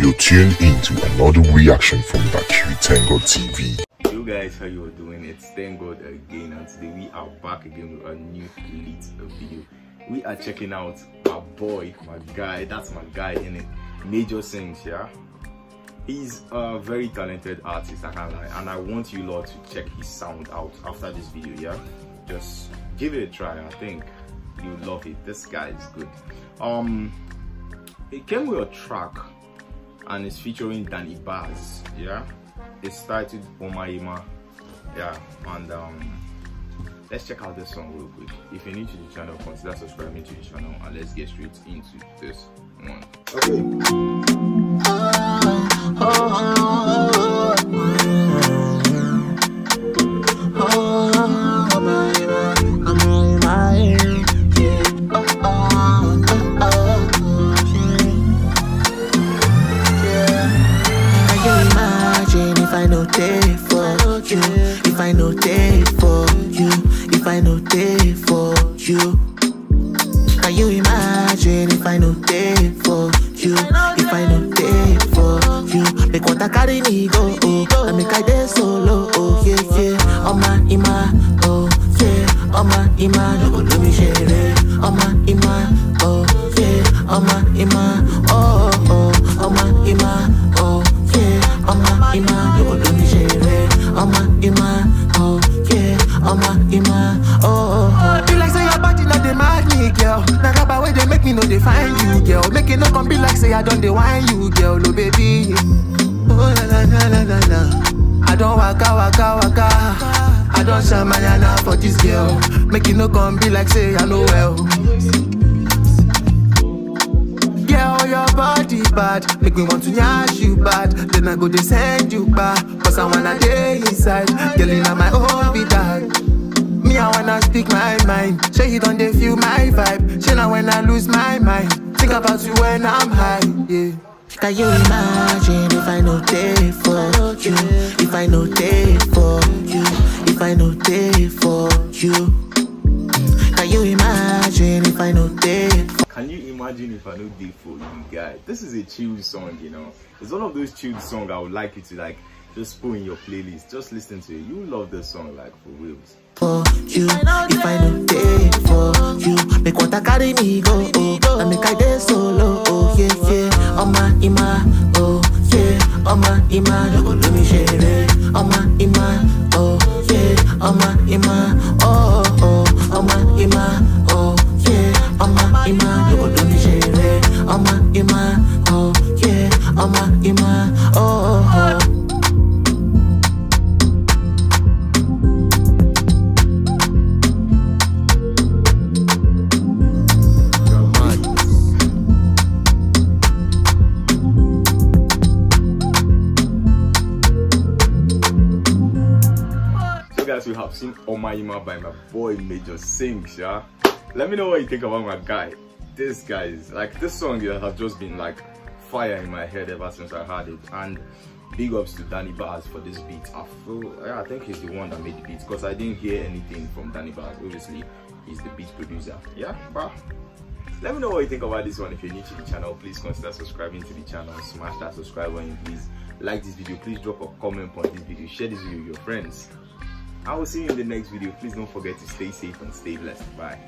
You're tuned into another reaction from Dahcute ThankGod TV. Yo guys, how you are doing? It's thank God again and today we are back again with a new lit video. We are checking out my boy, my guy, that's my guy in it, Majorsingz, yeah? He's a very talented artist, I can't lie, and I want you lot to check his sound out after this video, yeah? Just give it a try, I think you love it. This guy is good. Um, it came with a track and it's featuring Danybazz, yeah? It's titled Omahema, yeah, and um, let's check out this song real quick. If you're new to the channel, consider subscribing to the channel and let's get straight into this one. Okay. No day for you? If I no day for you? If I no day for you? Can you imagine if I no day for you? If I no day for you? Make what I carry me go, oh, and make I day solo, oh yeah yeah. Oh my ima, oh yeah. Oh my ima, no go let me share. Oh my ima, oh yeah. Oh my ima, Make it no come be like say I don't they wine you, girl. No baby. Oh la la la la la la. I don't waka waka waka. I don't shine my yana for this girl. Make it no come be like say I know well. Girl, your body bad. Make me want to nyash you bad. Then I go they send you back. Cause I wanna day inside. Girl, in my own be that. Me, I wanna speak my mind. Say you don't they feel my vibe. Say now when I lose my mind. Think about you when I'm high. Yeah. Can you imagine if I no day for you? If I no day for you? If I no day for you? Can you imagine if I no day Can you imagine if I no did for you guys? This is a chill song, you know. It's one of those chill songs I would like you to like just put in your playlist. Just listen to it. You love this song like for reals. for you? If I no day for you, make I carry me go, oh, and make I day solo, oh yeah yeah. Oh my ima, oh yeah. Oh my ima, go let me share it. Oh my ima, oh yeah. Oh my ima, oh oh oh. My ima, oh yeah. Oh my ima, go let me share it. Oh my ima, guys, we have seen Omahema by my boy Majorsingz, yeah? Let me know what you think about my guy. This guy is like this song yeah, has just been like fire in my head ever since I heard it. And big ups to Danybazz for this beat. I feel yeah, I think he's the one that made the beat because I didn't hear anything from Danybazz. Obviously, he's the beat producer. Yeah, but let me know what you think about this one. If you're new to the channel, please consider subscribing to the channel. Smash that subscribe button, please. Like this video. Please drop a comment on this video. Share this video with your friends. I will see you in the next video. Please don't forget to stay safe and stay blessed. Bye.